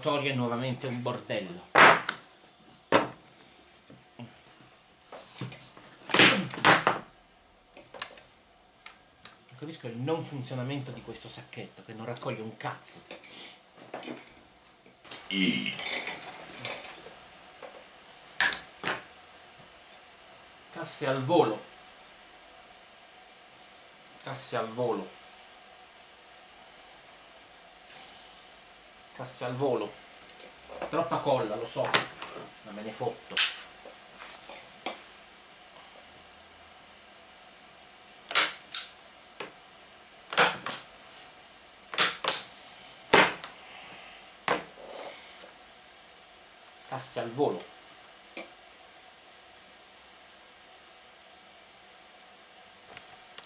laboratorio è nuovamente un bordello. Non capisco il non funzionamento di questo sacchetto che non raccoglie un cazzo. Casse al volo. Casse al volo. Casse al volo. Troppa colla, lo so. Ma me ne fotto. Casse al volo.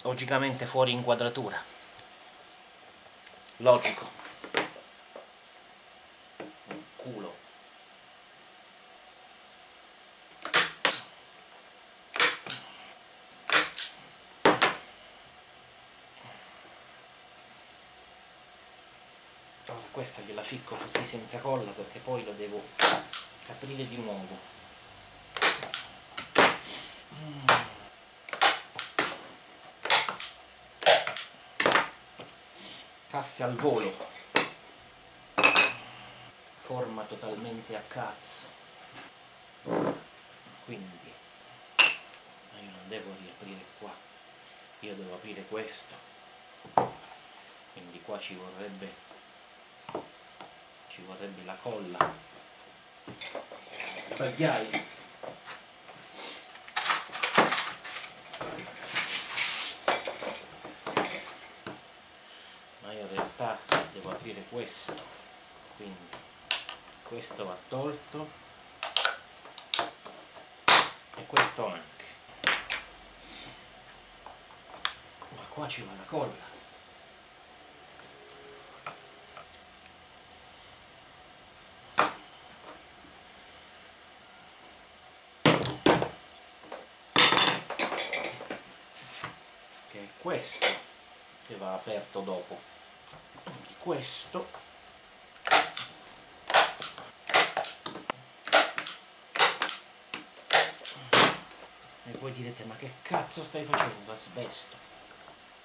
Logicamente fuori inquadratura. Logico. Un culo. Ora questa gliela ficco così senza colla perché poi lo devo aprire di nuovo. Casse al volo. Forma totalmente a cazzo. Quindi ma io non devo riaprire qua. Io devo aprire questo. Quindi qua ci vorrebbe ci vorrebbe la colla. Sbagliai. ma io in realtà devo aprire questo quindi questo va tolto e questo anche ma qua ci va la colla che è questo che va aperto dopo. Quindi questo. E voi direte ma che cazzo stai facendo asbesto?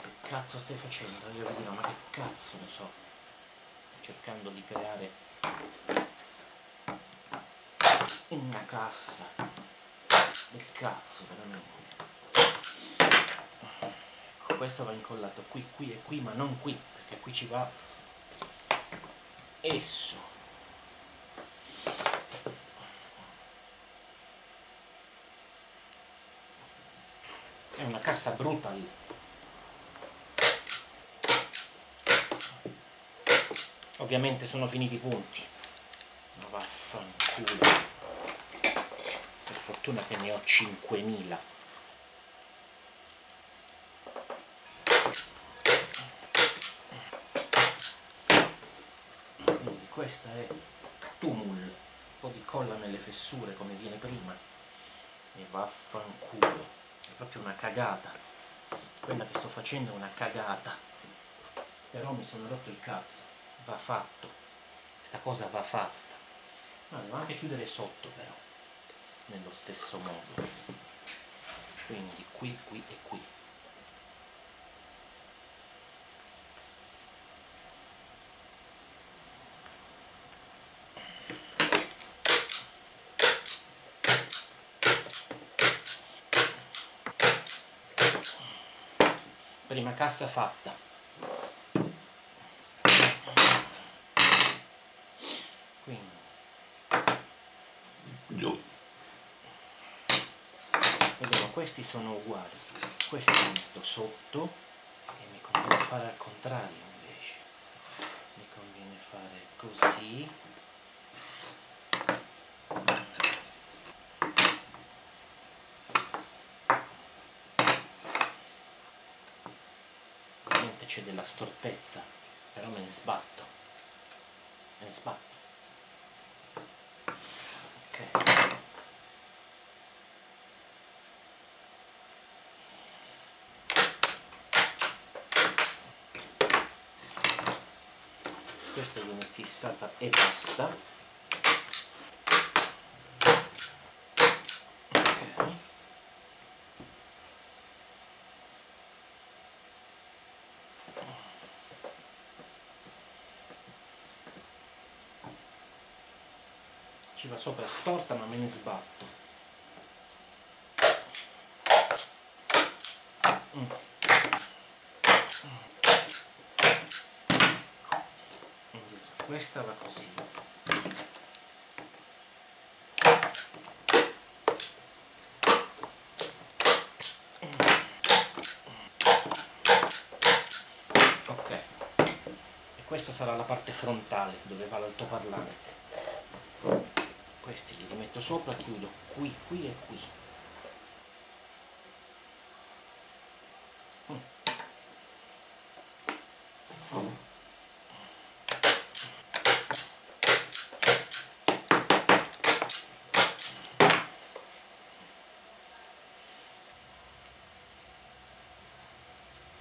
Che cazzo stai facendo? Io vi dirò ma che cazzo ne so. Cercando di creare una cassa. Del cazzo veramente questo va incollato qui, qui e qui, ma non qui, perché qui ci va esso. È una cassa brutal. Ovviamente sono finiti i punti. Ma vaffanculo. Per fortuna che ne ho 5000. quindi questa è tumul. Un po' di colla nelle fessure come viene prima. E vaffanculo. È proprio una cagata. Quella che sto facendo è una cagata. Però mi sono rotto il cazzo. Va fatto. Questa cosa va fatta. Ma devo anche chiudere sotto però. Nello stesso modo. Quindi qui, qui e qui prima cassa fatta. Quindi. Vedete questi sono uguali. Questo lo metto sotto e mi conviene fare al contrario invece. Mi conviene fare così c'è della stortezza però me ne sbatto. Me ne sbatto. Ok. Questa viene fissata e basta ok ci va sopra storta ma me ne sbatto. Mm. Questa va così. Ok. E questa sarà la parte frontale dove va l'altoparlante questi li rimetto sopra chiudo qui qui e qui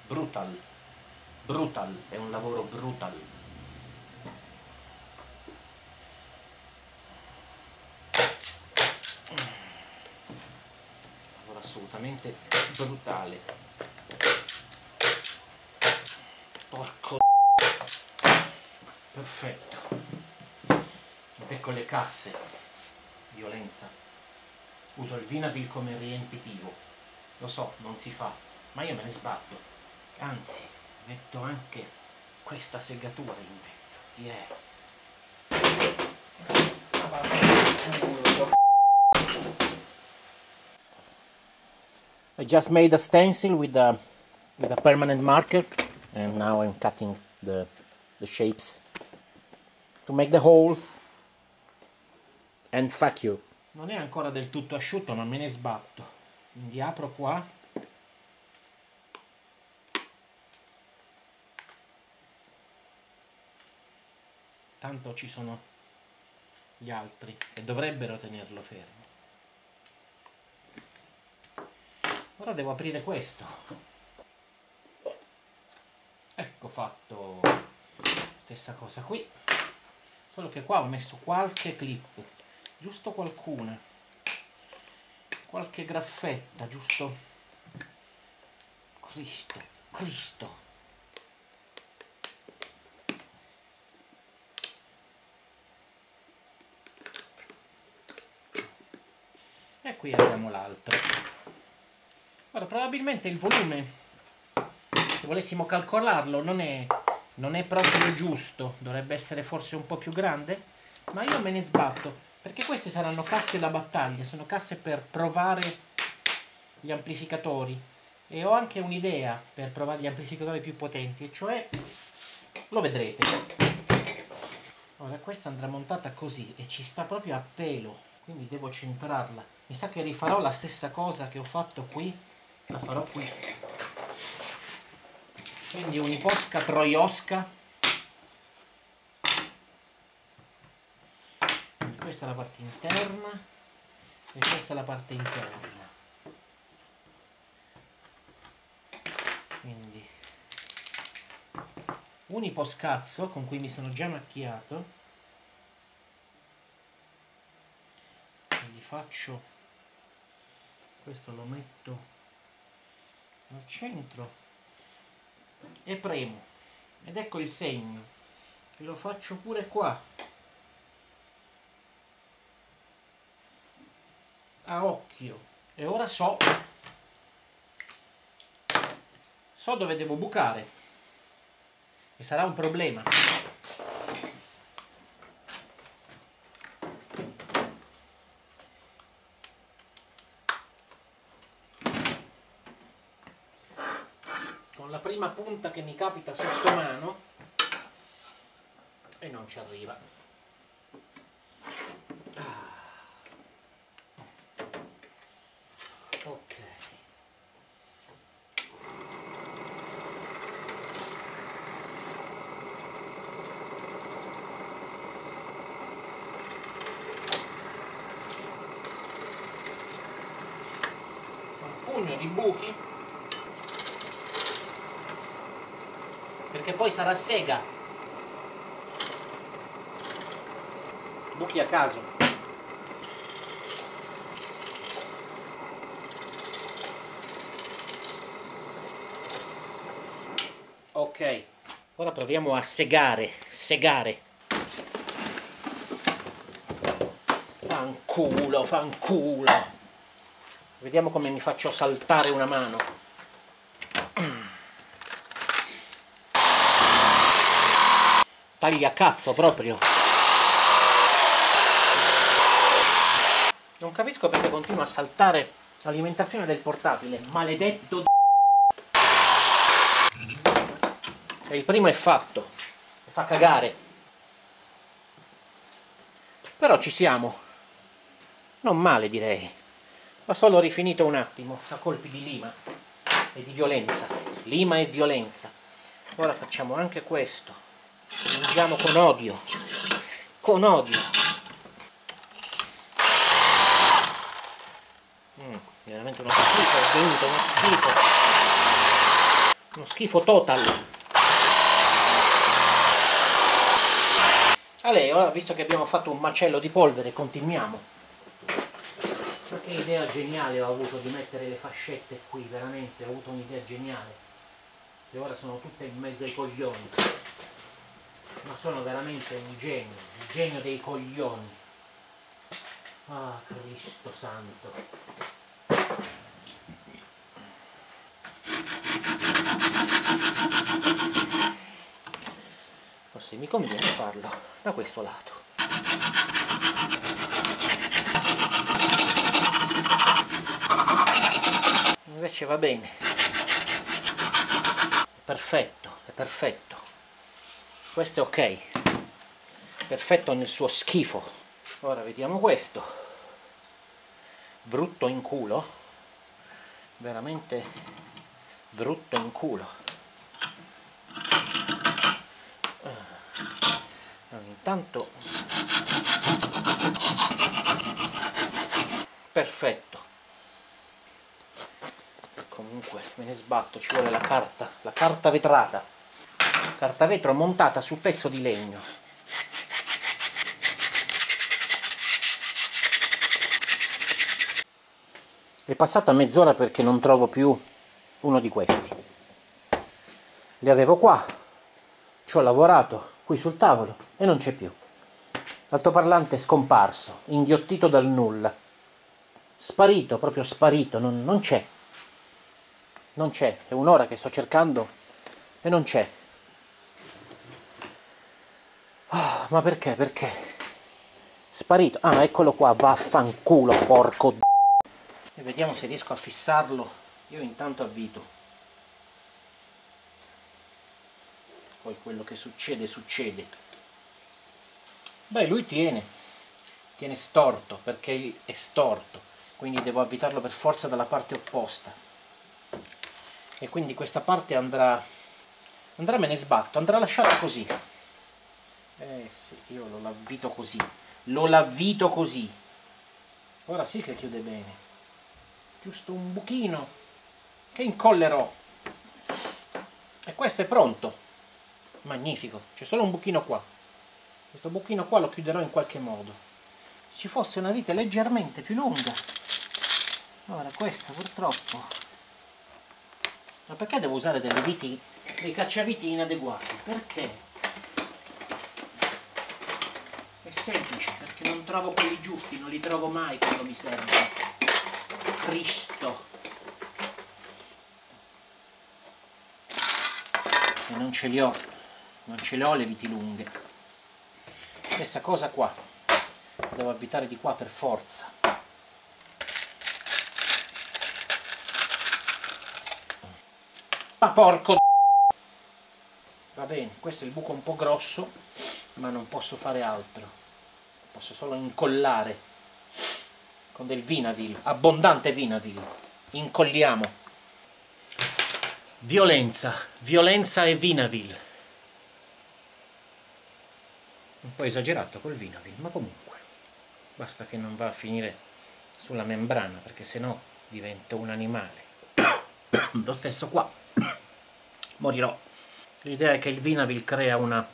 brutal brutal è un lavoro brutal lavoro assolutamente brutale. Porco perfetto. Ed ecco le casse. Violenza. Uso il Vinavil come riempitivo. Lo so non si fa ma io me ne sbatto. Anzi metto anche questa segatura in mezzo. Ti è I just made a stencil with a with a permanent marker and now I'm cutting the the shapes to make the holes. And fuck you. Non è ancora del tutto asciutto ma me ne sbatto. Quindi apro qua. Tanto ci sono gli altri che dovrebbero tenerlo fermo ora devo aprire questo. Ecco fatto stessa cosa qui. Solo che qua ho messo qualche clip. Giusto qualcuna. Qualche graffetta giusto? Cristo Cristo. E qui abbiamo l'altro probabilmente il volume se volessimo calcolarlo non è, non è proprio giusto. Dovrebbe essere forse un po' più grande ma io me ne sbatto perché queste saranno casse da battaglia sono casse per provare gli amplificatori. E ho anche un'idea per provare gli amplificatori più potenti e cioè lo vedrete. Ora questa andrà montata così e ci sta proprio a pelo quindi devo centrarla. Mi sa che rifarò la stessa cosa che ho fatto qui la farò qui. Quindi un'iposca troiosca. Questa è la parte interna e questa è la parte interna. Quindi un iposcazzo con cui mi sono già macchiato. Quindi faccio questo lo metto al centro e premo. Ed ecco il segno. E lo faccio pure qua. A occhio. E ora so. So dove devo bucare. E sarà un problema la prima punta che mi capita sotto mano e non ci arriva Ah. ok un pugno di buchi perché poi sarà sega buchi a caso. Ok, ora proviamo a segare, segare. Fanculo, fanculo. Vediamo come mi faccio saltare una mano. Taglia cazzo proprio. Non capisco perché continua a saltare l'alimentazione del portatile. Maledetto E il primo è fatto. Fa cagare. Però ci siamo. Non male direi. Ho solo rifinito un attimo a colpi di lima e di violenza. Lima e violenza. Ora facciamo anche questo. Mangiamo con odio. Con odio. Mm, veramente uno schifo, è venuto uno schifo. Uno schifo total. A lei, ora visto che abbiamo fatto un macello di polvere, continuiamo. Che idea geniale ho avuto di mettere le fascette qui, veramente, ho avuto un'idea geniale. E ora sono tutte in mezzo ai coglioni ma sono veramente un genio, il genio dei coglioni. Ah, Cristo santo. Forse mi conviene farlo da questo lato. Invece va bene. Perfetto, è perfetto questo è ok. Perfetto nel suo schifo. Ora vediamo questo. Brutto in culo. Veramente brutto in culo. Allora, intanto perfetto. Comunque me ne sbatto ci vuole la carta la carta vetrata carta vetro montata sul pezzo di legno. È passata mezz'ora perché non trovo più uno di questi. Li avevo qua. Ci ho lavorato qui sul tavolo e non c'è più. L'altoparlante è scomparso inghiottito dal nulla. Sparito, proprio sparito, non c'è. Non c'è, è un'ora che sto cercando e non c'è Oh, ma perché? Perché? Sparito. Ah, eccolo qua, vaffanculo, porco d... E vediamo se riesco a fissarlo. Io intanto avvito. Poi quello che succede, succede. Beh, lui tiene. Tiene storto, perché è storto. Quindi devo avvitarlo per forza dalla parte opposta. E quindi questa parte andrà... Andrà me ne sbatto, andrà lasciata così. Eh sì, io lo lavvito così. Lo lavvito così. Ora sì che chiude bene. Giusto un buchino che incollerò. E questo è pronto. Magnifico. C'è solo un buchino qua. Questo buchino qua lo chiuderò in qualche modo. Ci fosse una vite leggermente più lunga. Ora questa purtroppo. Ma perché devo usare delle viti, dei cacciaviti inadeguati? Perché? È semplice, perché non trovo quelli giusti, non li trovo mai quando mi servono. Cristo! E non ce li ho, non ce le ho le viti lunghe. Stessa cosa qua, devo abitare di qua per forza. Ma porco Va bene, questo è il buco un po' grosso, ma non posso fare altro posso solo incollare con del Vinavil, abbondante Vinavil. Incolliamo. Violenza, violenza e Vinavil. Un po' esagerato col Vinavil, ma comunque. Basta che non va a finire sulla membrana, perché sennò divento un animale. Lo stesso qua. Morirò. L'idea è che il Vinavil crea una,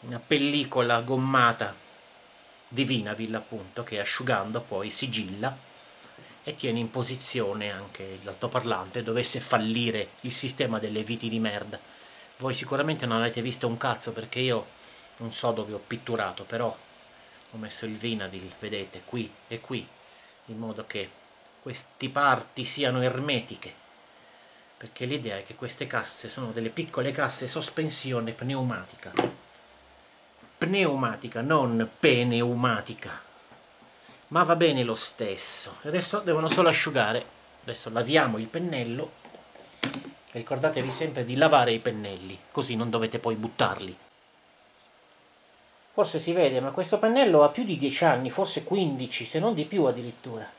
una pellicola gommata di Vinaville appunto che asciugando poi sigilla e tiene in posizione anche l'altoparlante dovesse fallire il sistema delle viti di merda. Voi sicuramente non avete visto un cazzo perché io non so dove ho pitturato però ho messo il Vinaville vedete qui e qui in modo che queste parti siano ermetiche. Perché l'idea è che queste casse sono delle piccole casse sospensione pneumatica pneumatica non pneumatica ma va bene lo stesso. Adesso devono solo asciugare. Adesso laviamo il pennello. Ricordatevi sempre di lavare i pennelli così non dovete poi buttarli. Forse si vede ma questo pennello ha più di 10 anni forse 15 se non di più addirittura.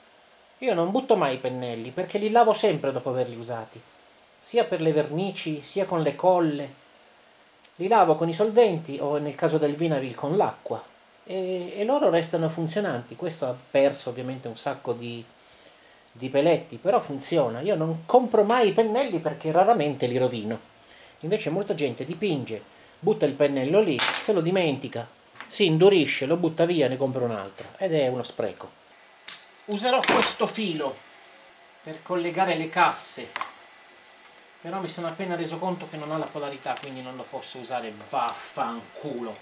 Io non butto mai i pennelli perché li lavo sempre dopo averli usati. Sia per le vernici sia con le colle li lavo con i solventi o nel caso del Vinavil con l'acqua. E, e, loro restano funzionanti. Questo ha perso ovviamente un sacco di, di peletti però funziona. Io non compro mai i pennelli perché raramente li rovino. Invece molta gente dipinge butta il pennello lì se lo dimentica si indurisce lo butta via ne compra un altro. Ed è uno spreco. Userò questo filo per collegare le casse però mi sono appena reso conto che non ha la polarità quindi non lo posso usare. Vaffanculo.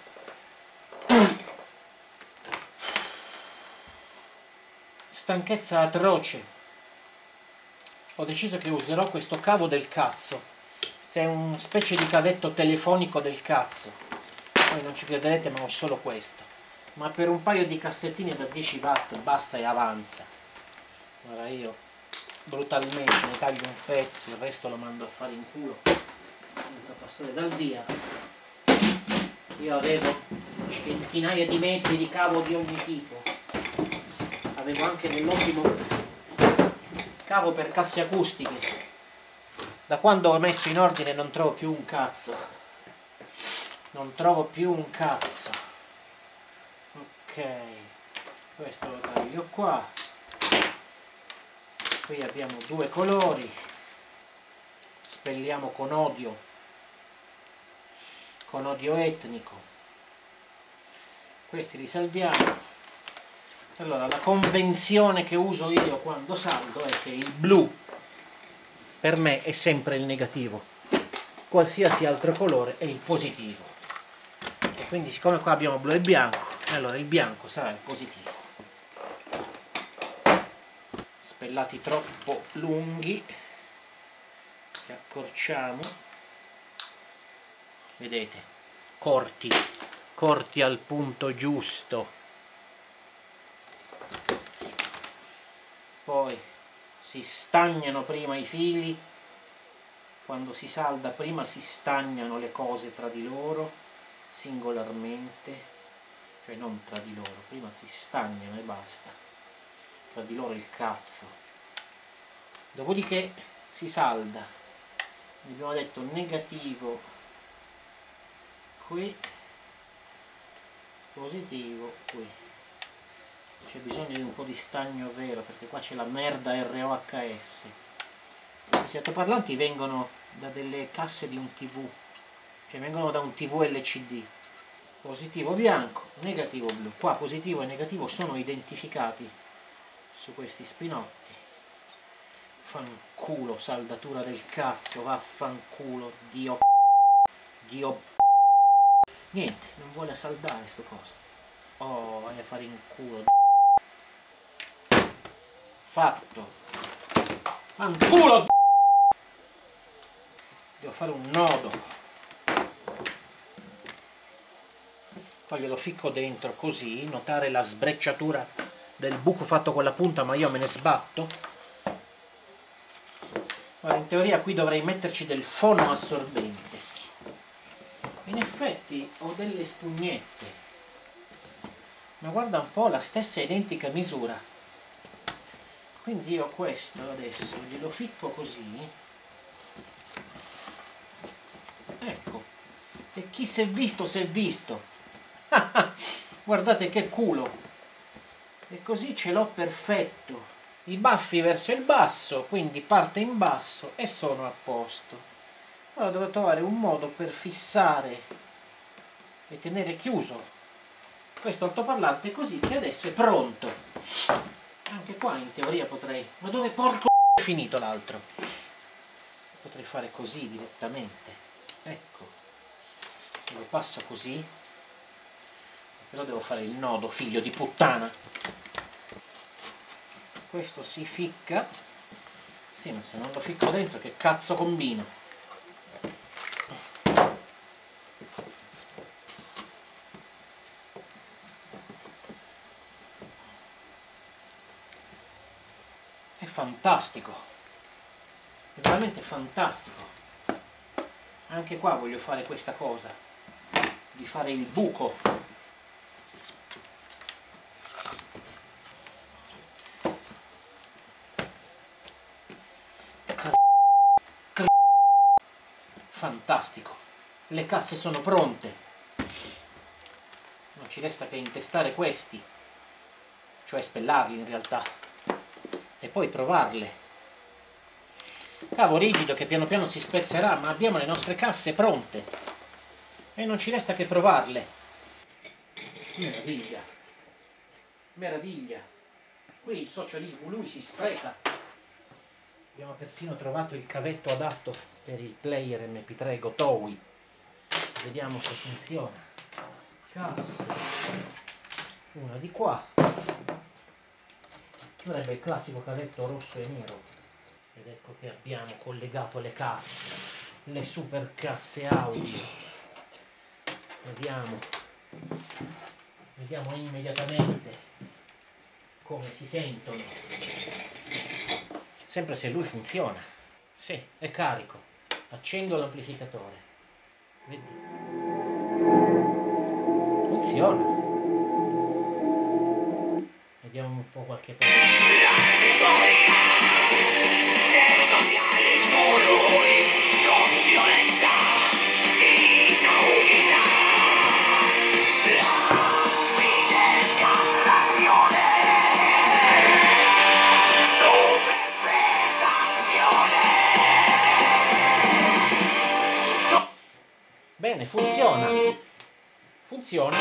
Stanchezza atroce. Ho deciso che userò questo cavo del cazzo. È una specie di cavetto telefonico del cazzo. Poi non ci crederete ma ho solo questo. Ma per un paio di cassettine da 10 watt basta e avanza. Ora io brutalmente ne taglio un pezzo il resto lo mando a fare in culo senza passare dal via. Io avevo centinaia di metri di cavo di ogni tipo. Avevo anche dell'ottimo cavo per casse acustiche. Da quando ho messo in ordine non trovo più un cazzo. Non trovo più un cazzo. Ok questo lo taglio qua qui abbiamo due colori. Spelliamo con odio con odio etnico. Questi li salviamo. Allora la convenzione che uso io quando saldo è che il blu per me è sempre il negativo. Qualsiasi altro colore è il positivo. E quindi siccome qua abbiamo blu e bianco allora il bianco sarà il positivo spellati troppo lunghi li accorciamo. Vedete corti corti al punto giusto. Poi si stagnano prima i fili. Quando si salda prima si stagnano le cose tra di loro singolarmente cioè non tra di loro prima si stagnano e basta tra di loro il cazzo. Dopodiché si salda. Abbiamo detto negativo qui positivo qui. C'è bisogno di un po' di stagno vero perché qua c'è la merda ROHS questi altoparlanti vengono da delle casse di un tv cioè vengono da un tv LCD positivo bianco, negativo blu. Qua positivo e negativo sono identificati su questi spinotti. Fanculo saldatura del cazzo vaffanculo dio dio niente non vuole saldare sto coso. Oh vai a fare in culo fatto. Fanculo devo fare un nodo. Poi glielo ficco dentro così notare la sbrecciatura del buco fatto con la punta ma io me ne sbatto. Ora, in teoria qui dovrei metterci del fono assorbente. In effetti ho delle spugnette. Ma guarda un po' la stessa identica misura. Quindi io questo adesso glielo ficco così. Ecco. E chi si è visto si è visto. Guardate che culo e così ce l'ho perfetto. I baffi verso il basso quindi parte in basso e sono a posto. Ora devo trovare un modo per fissare e tenere chiuso questo altoparlante così che adesso è pronto. Anche qua in teoria potrei. Ma dove porco è finito l'altro? Potrei fare così direttamente. Ecco. Lo passo così. Però devo fare il nodo figlio di puttana questo si ficca. Sì ma se non lo ficco dentro che cazzo combino? Fantastico. È veramente fantastico. Anche qua voglio fare questa cosa di fare il buco fantastico le casse sono pronte non ci resta che intestare questi cioè spellarli in realtà e poi provarle. Cavo rigido che piano piano si spezzerà, ma abbiamo le nostre casse pronte e non ci resta che provarle. Meraviglia, meraviglia. Qui il socialismo lui si spreca. Abbiamo persino trovato il cavetto adatto per il player MP3 Gotowi. Vediamo se funziona. Cassa. Una di qua Sarebbe il classico cavetto rosso e nero. Ed ecco che abbiamo collegato le casse, le super casse audio. Vediamo, vediamo immediatamente come si sentono. Sempre se lui funziona. Sì, è carico. Accendo l'amplificatore. Vedi. Funziona. Vediamo un po' qualche parte. Funziona.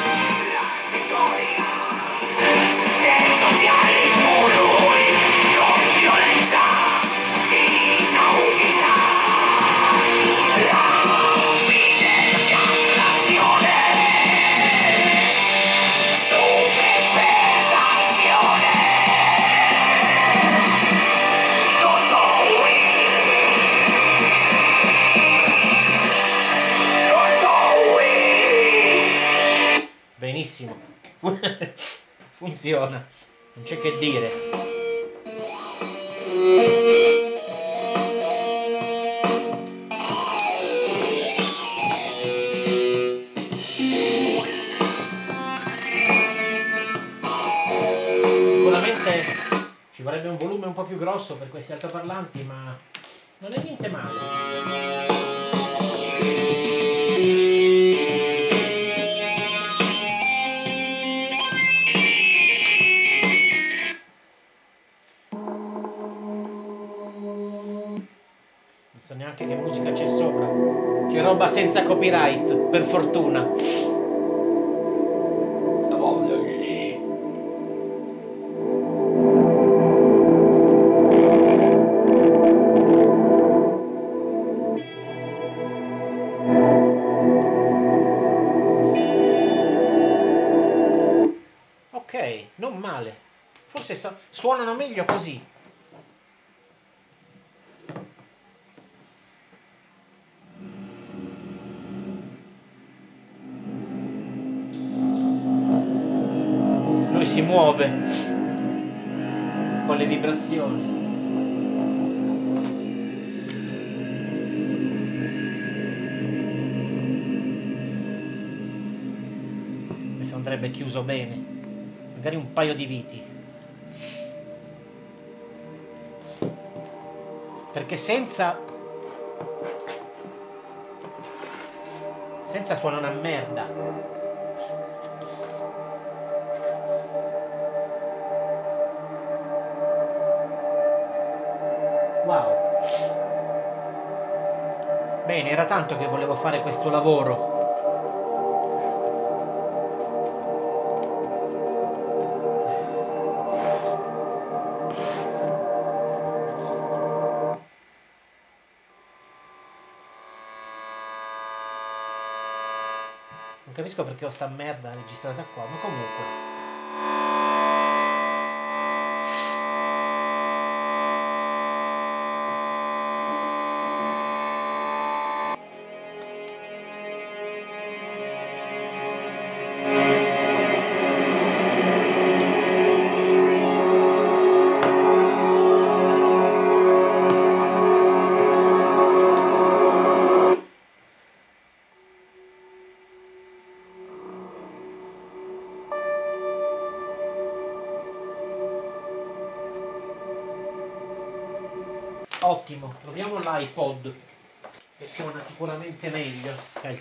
Funziona. Non c'è che dire. Sicuramente ci vorrebbe un volume un po' più grosso per questi altoparlanti, ma non è niente male. Senza copyright, per fortuna. Si muove con le vibrazioni. Questo andrebbe chiuso bene, magari un paio di viti. Perché senza senza suona una merda. era tanto che volevo fare questo lavoro. Non capisco perché ho sta merda registrata qua, ma comunque...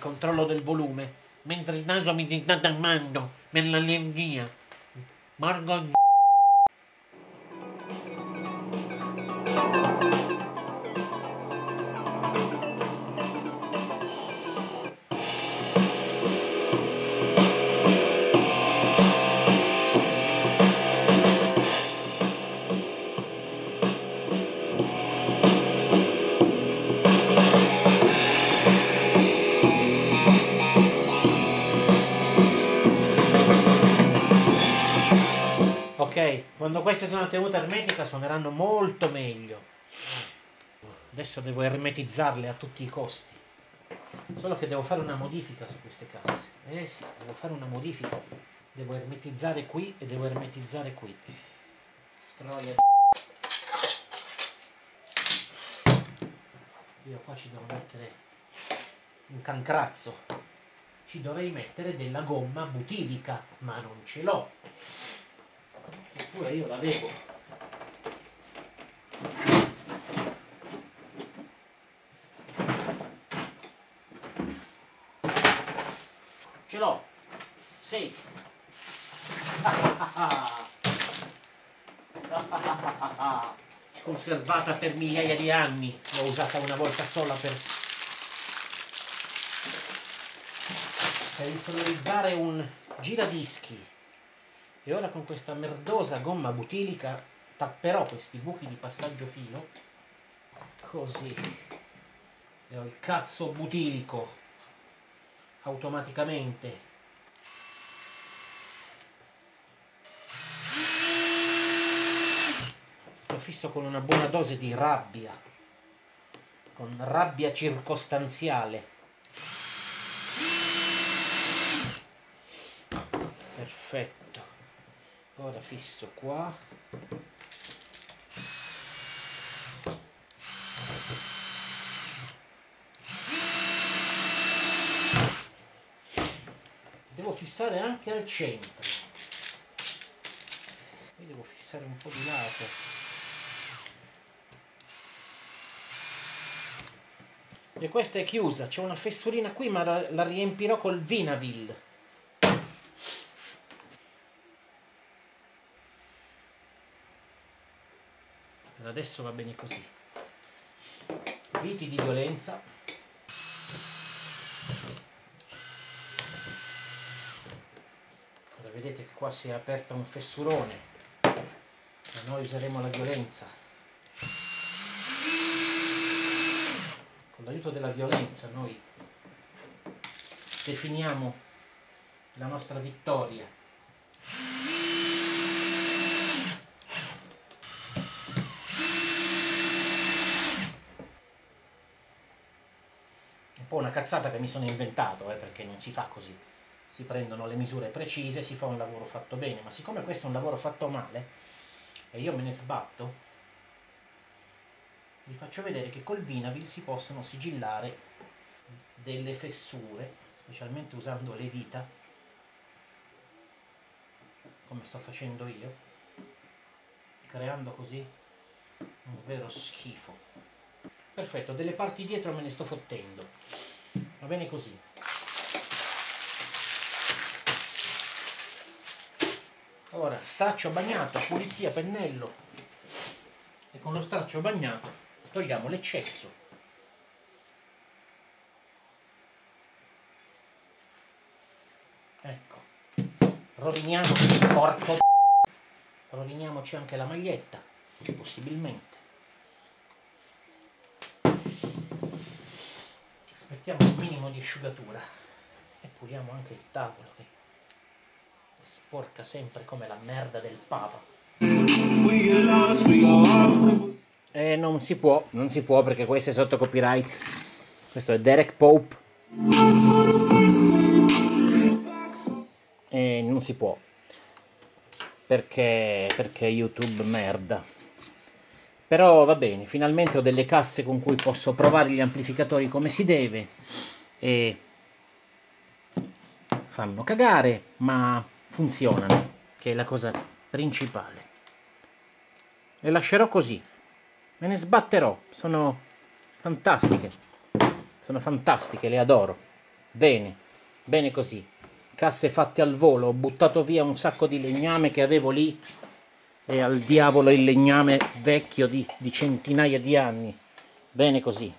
controllo del volume, mentre il naso mi sta tammando nella linea. Margot quando queste sono a tenuta ermetica suoneranno molto meglio. Adesso devo ermetizzarle a tutti i costi. Solo che devo fare una modifica su queste casse. Eh sì, devo fare una modifica. Devo ermetizzare qui e devo ermetizzare qui. Troia. Io qua ci devo mettere un cancrazzo. Ci dovrei mettere della gomma butilica, ma non ce l'ho. Eppure io l'avevo. Ce l'ho. Sì. Conservata per migliaia di anni. L'ho usata una volta sola per per insonorizzare un giradischi e ora con questa merdosa gomma butilica tapperò questi buchi di passaggio filo così. E ho il cazzo butilico. Automaticamente. Lo fisso con una buona dose di rabbia. Con rabbia circostanziale. Perfetto ora fisso qua. Devo fissare anche al centro. Qui devo fissare un po' di lato. E questa è chiusa. C'è una fessurina qui ma la, riempirò col Vinavil adesso va bene così. Viti di violenza. Ora vedete che qua si è aperto un fessurone. Ma noi useremo la violenza. Con l'aiuto della violenza noi definiamo la nostra vittoria cazzata che mi sono inventato, eh, perché non si fa così. Si prendono le misure precise, si fa un lavoro fatto bene, ma siccome questo è un lavoro fatto male e io me ne sbatto, vi faccio vedere che col Vinavil si possono sigillare delle fessure, specialmente usando le dita, come sto facendo io, creando così un vero schifo. Perfetto, delle parti dietro me ne sto fottendo. Va bene così. Ora, straccio bagnato, pulizia, pennello. E con lo straccio bagnato togliamo l'eccesso. Ecco. Roviniamo, porco Roviniamoci anche la maglietta, possibilmente. Mettiamo un minimo di asciugatura e puliamo anche il tavolo che sporca sempre come la merda del papa. E non si può, non si può perché questo è sotto copyright. Questo è Derek Pope. E non si può. Perché, perché YouTube merda. Però va bene, finalmente ho delle casse con cui posso provare gli amplificatori come si deve. E fanno cagare, ma funzionano, che è la cosa principale. Le lascerò così. Me ne sbatterò, sono fantastiche. Sono fantastiche, le adoro. Bene, bene così. Casse fatte al volo, ho buttato via un sacco di legname che avevo lì e al diavolo il legname vecchio di, di centinaia di anni. Bene così.